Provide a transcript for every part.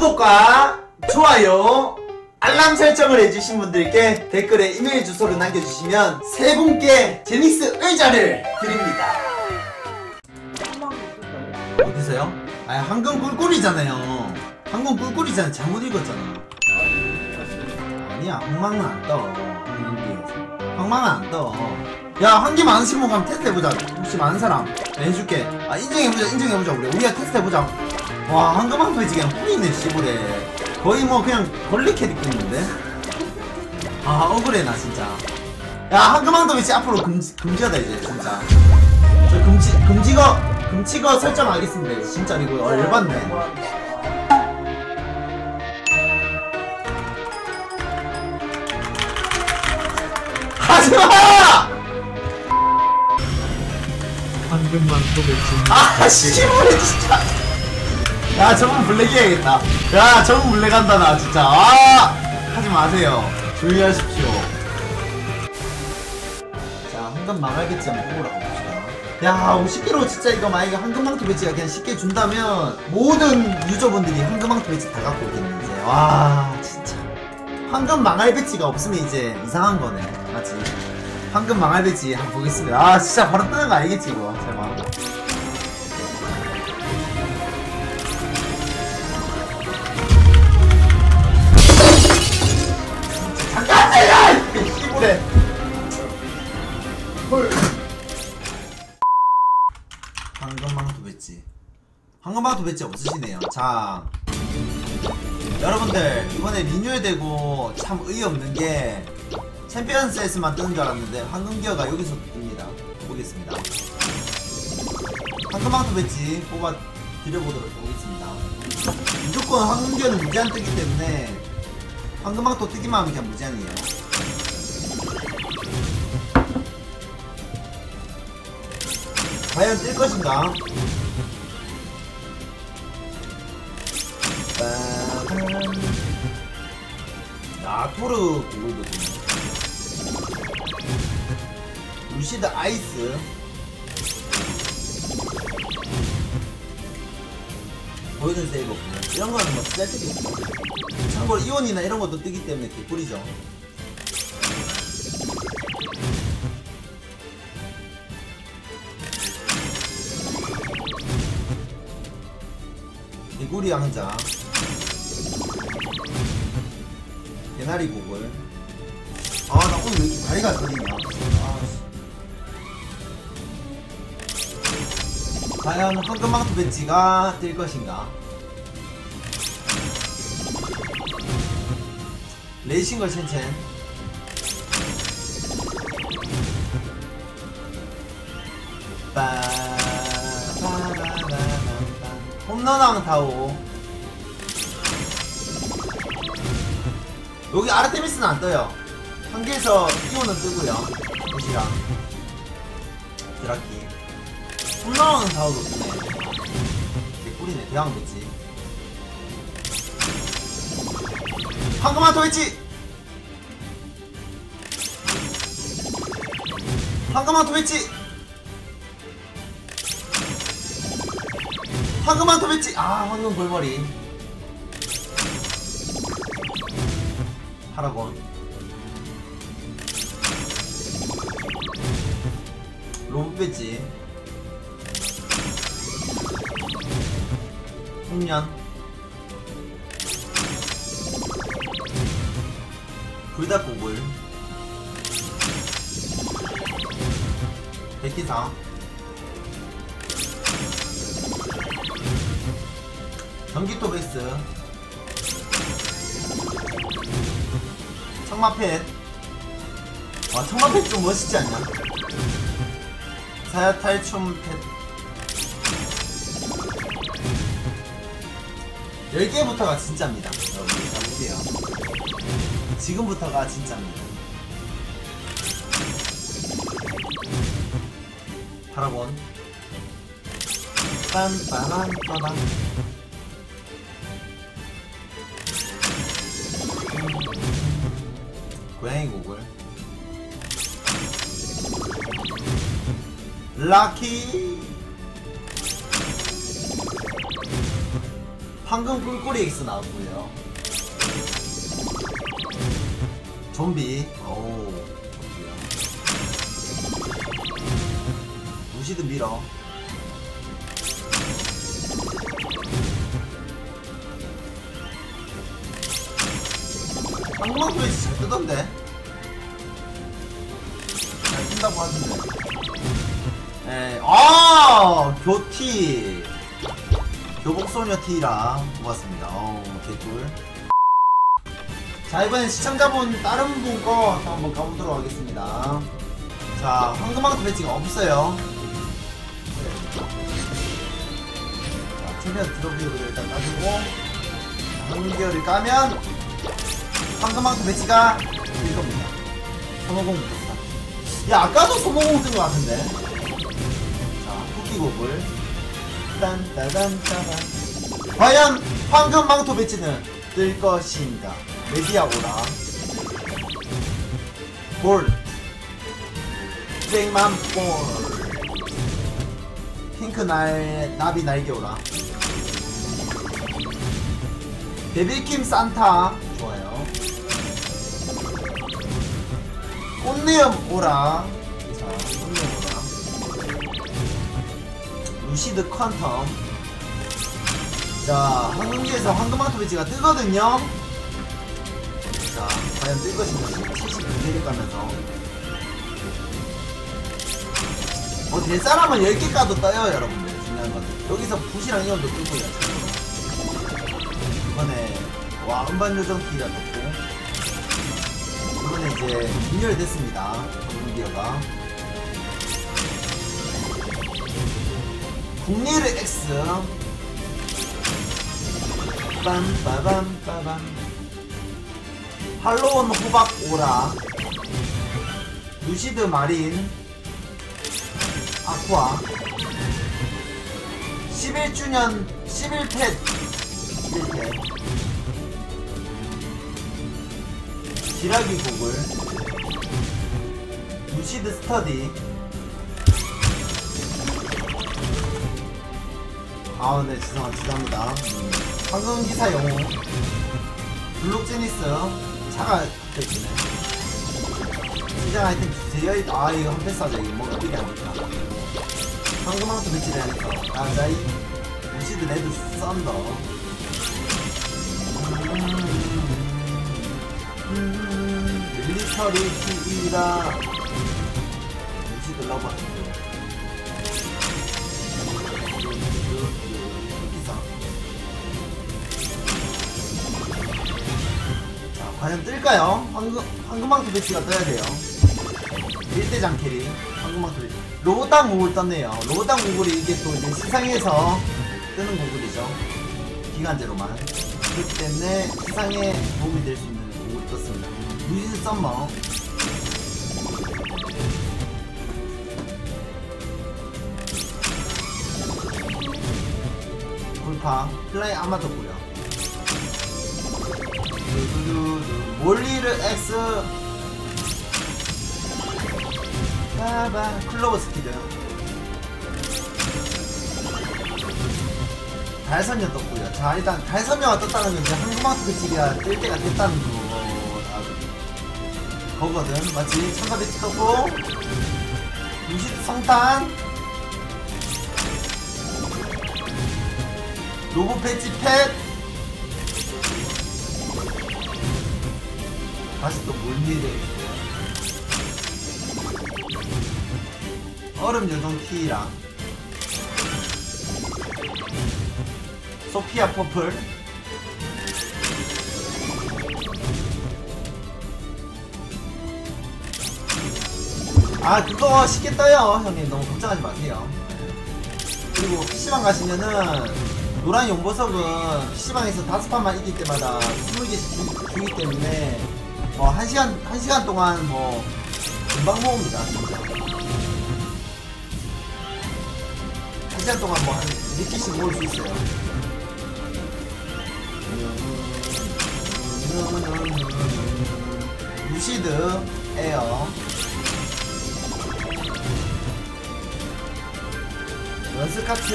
구독과 좋아요 알람 설정을 해주신 분들께 댓글에 이메일 주소를 남겨주시면 세 분께 제닉스 의자를 드립니다. 어디서요? 아 황금 꿀꿀이잖아요. 황금 꿀꿀이잖아 잘못 읽었잖아. 아니야 황망은 안 떠. 황금기에서. 황망은 안 떠 야 한개 많으신 분 가면 테스트 해보자. 혹시 많은 사람? 네, 해줄게. 아 인정해보자 인정해보자 우리 우리가 테스트 해보자 와 황금한 페이지 그냥 뿌리네 씨부래 거의 뭐 그냥 걸레 캐릭터 있는데. 아 억울해 나 진짜. 야 황금왕도 배치 앞으로 금지, 금지하다 이제 진짜. 저 금지 금지거 금지거 설정하겠습니다 진짜 이거 어, 열받네. 하지마! 황금망토 배지 아 씨부래 진짜 야 저분 블랙 해야겠다. 야 저분 블랙 한다 나 진짜. 아 하지 마세요. 조용히 하십시오. 자 황금망할배찌 한번 뽑으러 가봅시다. 야 50개로 진짜 이거 만약에 황금망토 배지가 그냥 쉽게 준다면 모든 유저분들이 황금망토 배지 다 갖고 있겠네 이제. 와 진짜. 황금 망할 배지가 없으면 이제 이상한 거네. 맞지? 황금 망할 배지 한번 보겠습니다. 아 진짜 바로 뜨는 거 알겠지 이거? 제발 황금망토 배지 없으시네요. 자. 여러분들, 이번에 리뉴얼 되고 참 의의없는 게 챔피언스에서만 뜨는 줄 알았는데 황금기어가 여기서 뜹니다. 보겠습니다. 황금망토 배지 뽑아 드려보도록 하겠습니다. 무조건 황금기어는 무제한 뜨기 때문에 황금망토 뜨기만 하면 그냥 무제한이에요. 과연 뜰 것인가? 야, 토르 뜨네. 루시드 아이스. 보여주세요, 이거. 이런 거는 뭐 뜨겠죠. 참고로 이온이나 이런 것도 뜨기 때문에 개꿀이죠. 개구리 왕자. 개나리 고글. 아, 나 오늘 왜 이렇게 다리가 저리냐. 과연 황금망토 배지가 뜰 것인가? 레이싱걸 첸첸. 홈런왕 타오 여기 아르테미스는 안 떠요. 한 개에서 이오는 뜨고요. 도시랑 드라키 홈런왕 타오도 뜨네. 개꿀이네. 대왕 배지. 황금한 토했지? 황금한 토했지? 황금한 토했지? 아 황금 골머리 파라곤 로브 배지. 홍련 불닭국을 백기사. 전기토 베이스 청마펫 와 청마펫 좀 멋있지 않냐? 사야탈춤 펫 10개부터가 진짜입니다. 여러분 자 보세요. 지금부터가 진짜입니다. 파라곤 빰빠밤빠밤 고양이 곡을 라키 황금 꿀꿀이 X 나왔고요. 좀비. 오. 무시드 밀어. 황금왕 플레이스 잘 뜨던데? 잘 뜬다고 하던데. 에, 아! 교티. 교복소녀 T랑 고맙습니다. 어우, 개꿀. 자, 이번엔 시청자분 다른 분 거 한번 가보도록 하겠습니다. 자, 황금왕 배지가 없어요. 자, 최대한 드롭비를 일단 까주고, 황금기어를 까면, 황금왕 배지가 이겁니다. 소모공 야, 아까도 소모공 쓴것 같은데. 자, 토끼곡을. 딴따단따단. 과연 황금 망토 배치는 뜰 것인가? 메디아 오라. 볼. 쟁만 볼. 핑크 날, 나비 날개 오라. 베비킴 산타. 좋아요. 꽃내음 오라. 자, 꽃내음 오라. 루시드 퀀텀. 자 황금기에서 황금망토 배지가 뜨거든요. 자 과연 뜰 것인가 72개를 까면서. 뭐될 사람은 10개 까도 떠요 여러분들. 중요한 건. 여기서 붓이랑 이온도 뜨고요. 이번에 와 음반 요정 T가 떴고 이번에 이제 분열됐습니다. 황금기어가. 국리를 X. 빰빠밤빠밤. 할로운 호박 오라 루시드 마린. 아쿠아. 11주년 11팻. 11팻 지라기 곡을 루시드 스터디 아, 네, 죄송합니다. 죄송합니다. 음, 황금기사 영웅. 블록 제니스. 차가 되시네. 시장 아이템 주세요. 아, 이거 한패 싸자. 이거 뭔가 이게 안 좋다. 황금왕도 해야겠어. 나자이. 루시드 레드 썬더. 음. 루시드 러버. 기사. 자, 과연 뜰까요? 황금, 황금망토 배치가 떠야 돼요. 1대장 캐리. 황금망토 배치. 로봇당 구글 떴네요. 로봇당 구글이 이게 또 이제 시상에서 뜨는 구글이죠. 기간제로만. 그렇기 때문에 시상에 도움이 될 수 있는 구글이 떴습니다. 유진 썸머. 돌파. 플레이 아마도 고요. 두두두두. 몰리르 X. 빠바 클로버 스키드. 달선녀 떴고요. 자 일단 달선녀가 떴다는 건 이제 한국마트 배치기가 뜰 때가 됐다는 거 거거든. 마치 천사 배치 떴고 20 성탄. 로봇 배지 펫 다시 또 몰미를 얼음 요정 T랑 소피아 퍼플 아 그거 쉽게 떠요. 형님 너무 걱정하지 마세요. 그리고 PC방 가시면은 노란 용보석은 PC방에서 다섯 판만 이길 때마다 20개씩 주, 주기 때문에 뭐한 시간 한 시간 동안 뭐 금방 모읍니다 진짜. 한 시간 동안 뭐한 4개씩 모을 수 있어요. 루시드 에어 연습 카트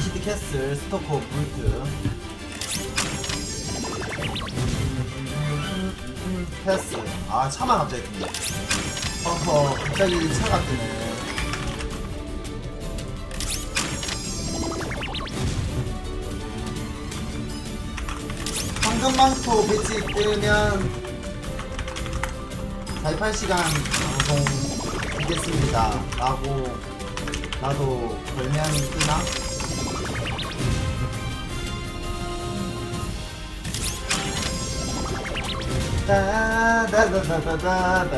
시티 캐슬 스토커 볼트 패스. 아 차만 갑자기 뜬다. 어허 갑자기 차가 뜨네. 황금망토 배치 뜨면 48시간 방송 하겠습니다 라고 나도 걸면 뜨나? 따다다다다다단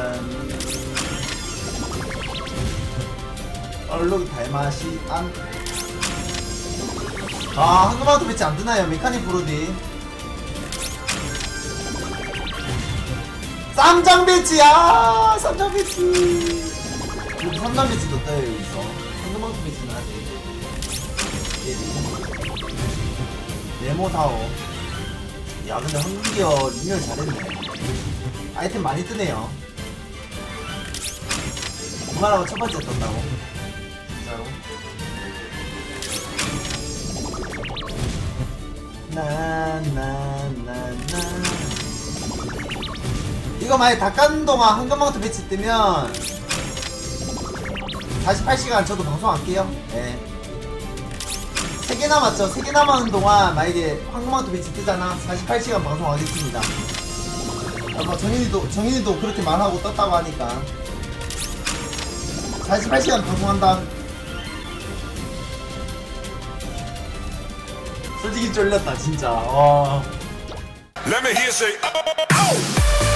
얼룩이 달맛이 안. 아, 한금마도 배치 안 뜨나요? 메카닉 브로디. 쌈장 배치야! 쌈장 배치! 여기 쌈장 배치도 떠요, 여기서. 한금마도 배치는 하지. 네모다오. 야, 근데 한국이어 리뉴얼 잘했네. 아이템 많이 뜨네요. 그만하고 첫 번째 떴다고. 진짜로. 나나나나 이거 만약 닭가는 동안 한금망토 배치 뜨면 48시간 저도 방송 할게요. 예. 3개 남았죠? 3개 남은 동안 만약에 한금망토 배치 뜨잖아. 48시간 방송하겠습니다. 아마 정인이도 정인이도 그렇게 말하고 떴다고 하니까. 48시간 방송한다. 솔직히 쫄렸다 진짜. 와. Let me hear say, oh, oh.